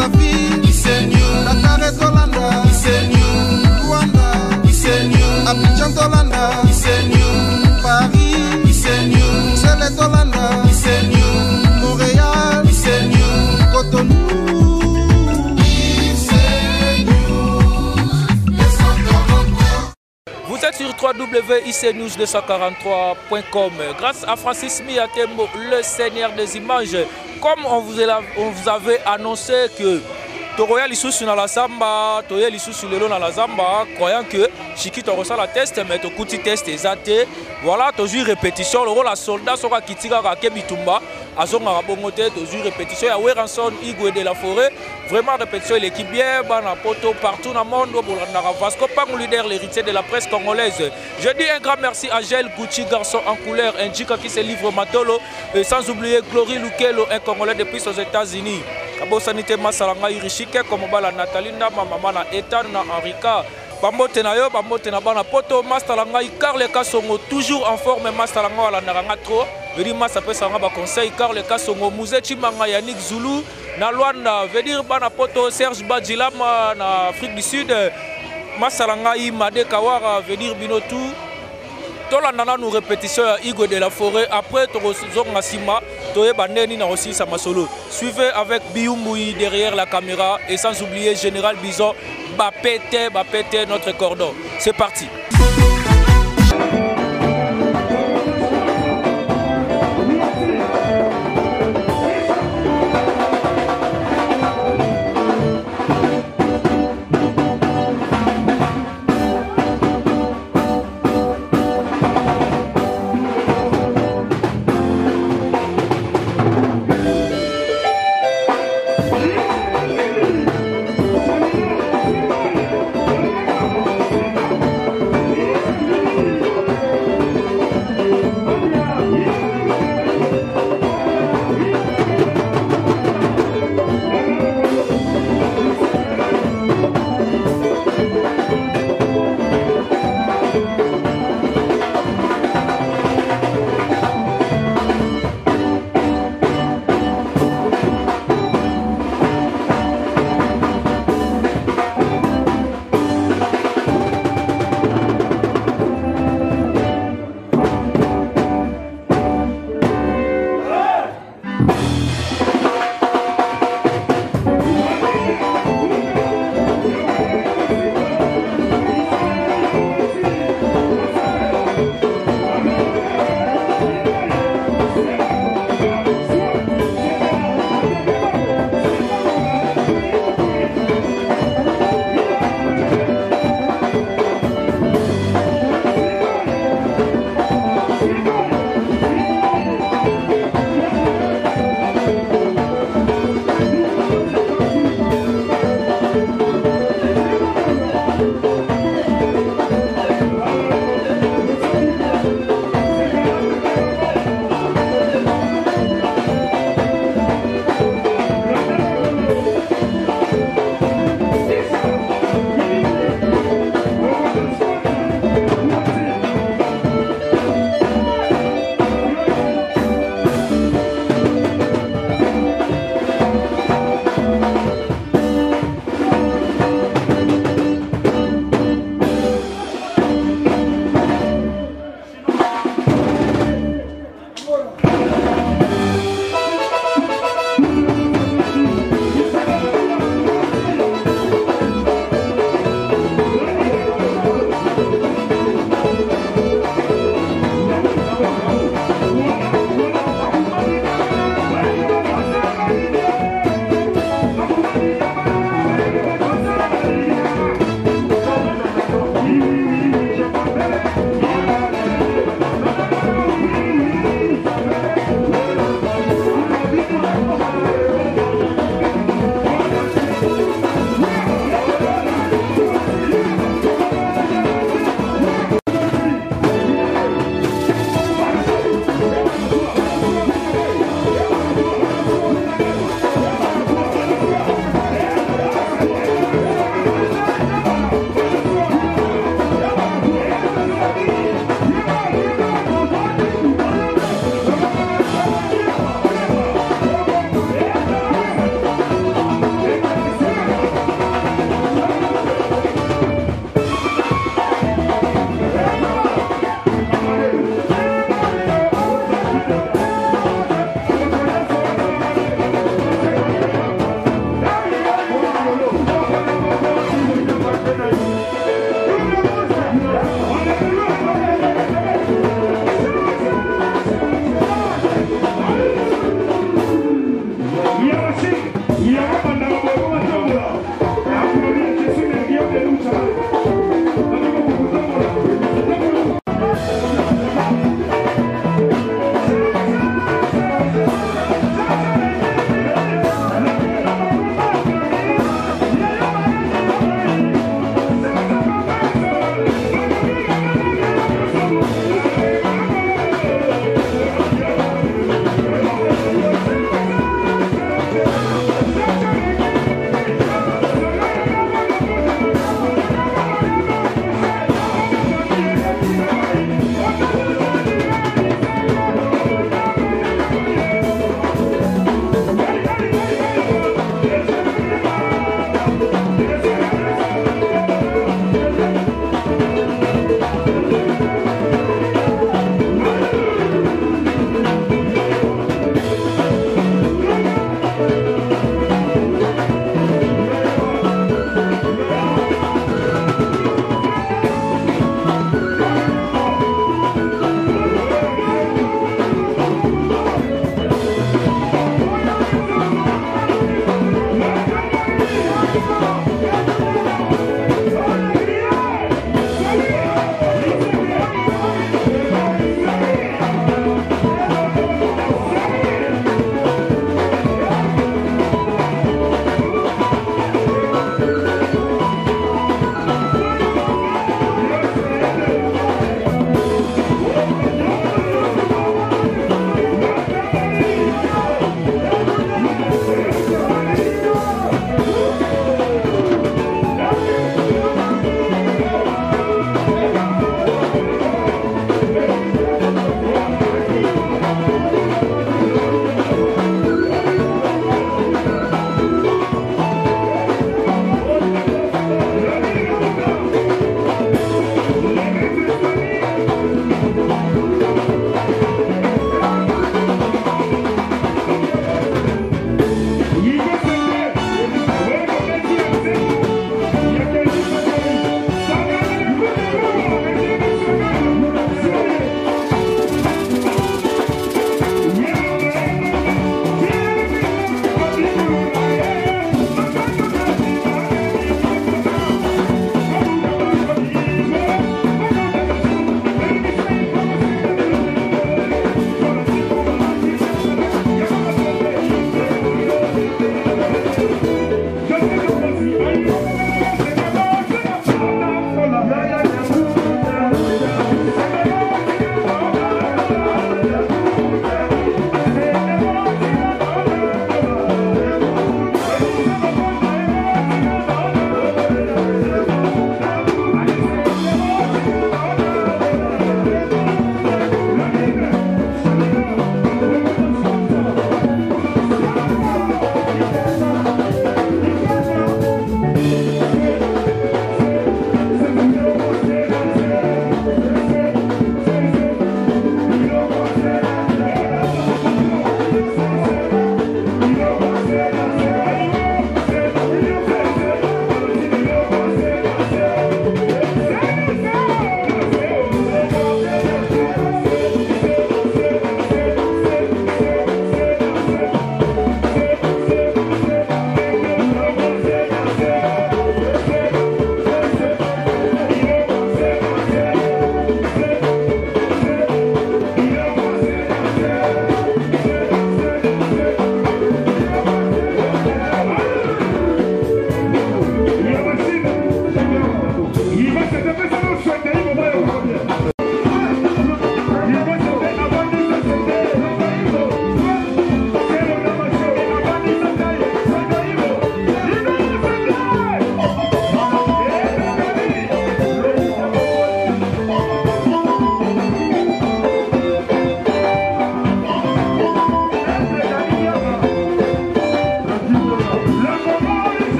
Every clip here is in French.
nossa vida. Sur www.icnews243.com. Grâce à Francis Miatembo, le seigneur des images, comme on vous avait annoncé que toroya lisusu na la zamba toye lisusu lelo na la zamba croyant que chiki tokosala test mais tokuti test eza te voilà tozwi répétition lokola soldat soko akiti kaka ake bitumba azongaka bongo te tozwi répétition ya weranson igwe de la forêt. Vraiment répétition eleki bien bana poto partout na monde bolandaka vasco pango leader l'héritier de la presse congolaise. Je dis un grand merci à gel gucci garçon en couleur njika qui se livre matolo sans oublier glory lukelo un congolais depuis aux états-unis kabosani te masala ngai rishike komobala nathalie ndama mama na etan na henrika. Bambote na yo bambote na bana. Poto master na ngai carle kasongo toujours en forme master na ngai alandaka nga trop. Vedi masa apesaka nga baconseil. Carle kasongo muze cimanga yanik zulu na lwanda vedir bana poto serge badjilama na afrique du sud. Masa na ngai made kawara vedir bino tout. Tolanda nanu répétition ya igwe de la forêt. Après tokozonga nsima suivez avec biyumbui derrière la caméra et sans oublier général bison bapete bapete notre cordon. C'est parti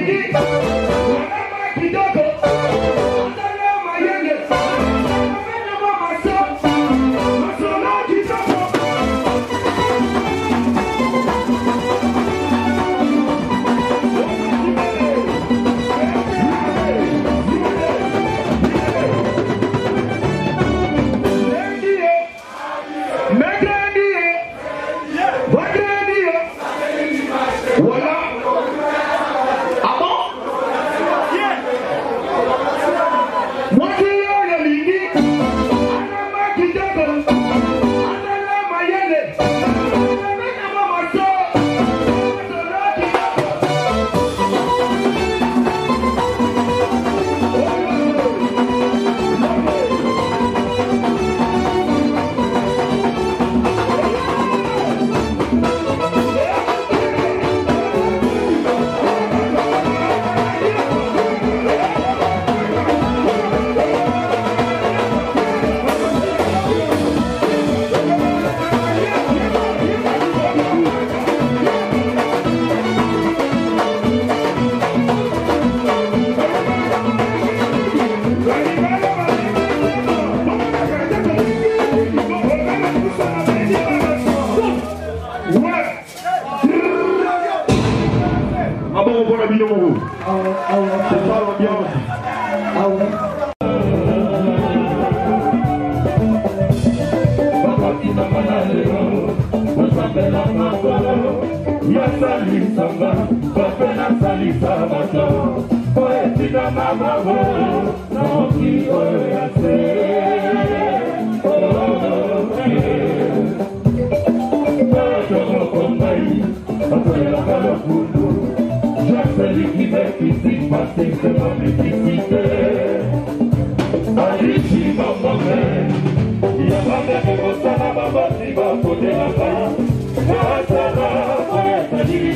Thank you.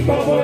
people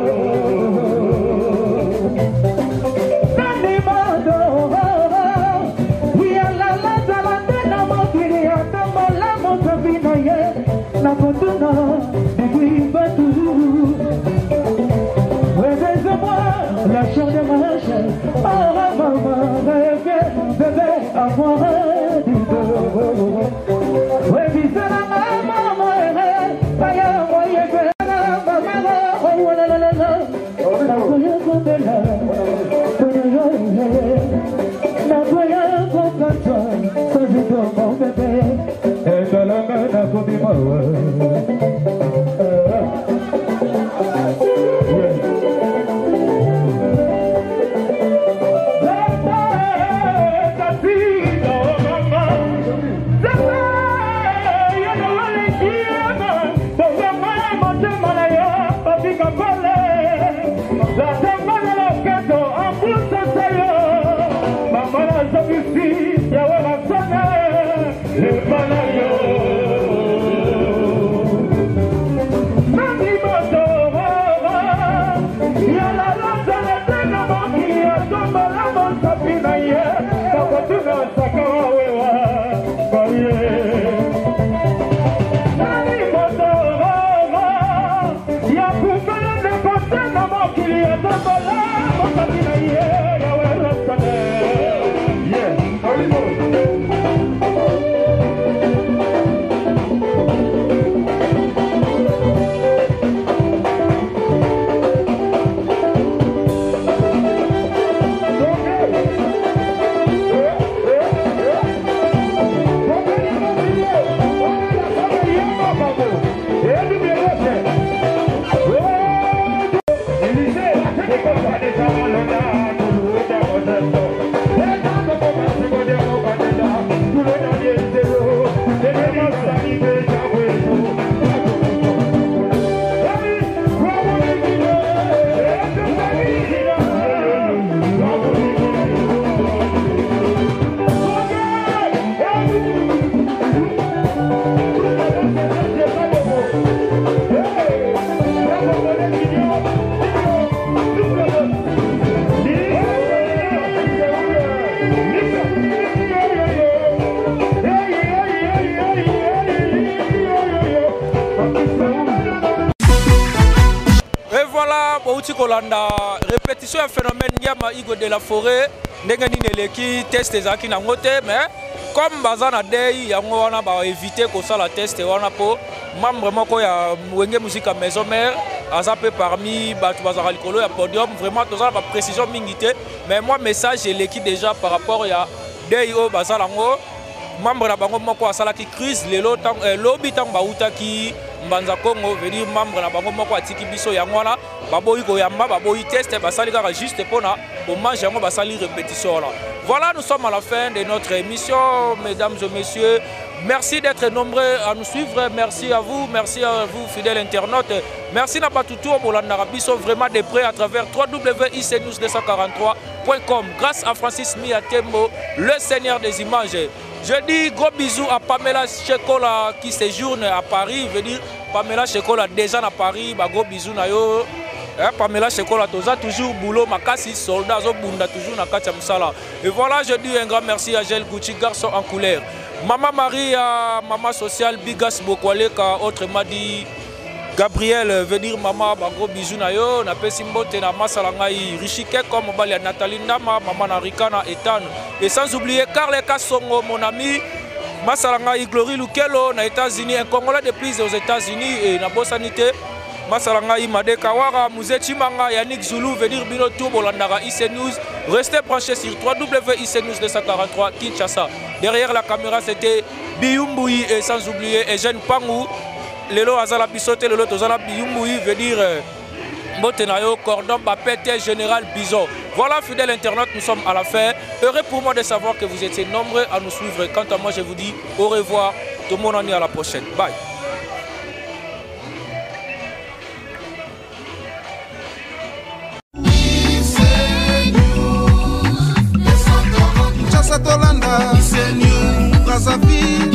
Baby, baby, I'm Et bouti kolanda. Répétition ya phénomène nyama igo de la forêt. Ndenge nini eleki test ezalaki nango te mais comme baza na dei yango wana baevite kosala test wana mpo membre moko ya wenge musika maison mare aza mpe parmi bato bazalaka likolo ya podium. Vraiment toza na baprécision mingi te mais moi message eleki déjà par rapport ya dei oyo bazala yango membre na bango moko asalaki crise lelo eh, lobi ntango bautaki mbanza congo venir membre na bango moko atiki biso yango wana baboyi baboyi teste basali juste mpona hommage yango basali répétition là voilà nous sommes à la fin de notre émission mesdames et messieurs Merci d'être nombreux à nous suivre. Merci à vous. Merci à vous, fidèles internautes. Merci à Batoutou Bolandarabiso, vraiment de près à travers www.icnews243.com. Grâce à Francis Miatembo, le seigneur des images. Je dis gros bisous à Pamela Chekola qui séjourne à Paris. Je veux dire, Pamela Chekola déjà à Paris. Bah, gros bisous na yo. Eh, Pamela Chekola, toza toujours boulot, makasi soldat, zo bunda toujours na katia musala. Et voilà, je dis un grand merci à Gel Gucci, garçon en couleur. Maman Marie, maman sociale, Bigas Bokwaleka, autrement dit Gabriel, veut dire maman, bah, gros bisous na yo, na pesi mbote na masala ngai, Richike comme bali Nathalie Ndama, maman Narikana Ethan. Et sans oublier Carle Kassongo, mon ami, masala ngai Glory Lukelo na États-Unis, un Congolais de plus aux États-Unis et na Bossanité. Masala ngai made kawara muze chimanga yannick zulu venir bino tour bolandaka ic news. Restez branchés sur www news 243 kinshasa. Derrière la caméra c'était biyumbuyi et sans oublier eugène pangu lelo azala biso lelo tozala biyumbuyi veut dire mbote na yo cordon bapete général bison voilà fidèle internaute nous sommes à la fin. Heureux pour moi de savoir que vous étiez nombreux à nous suivre. Quant à moi je vous dis au revoir. Tout le monde en est à la prochaine. Bye casa vir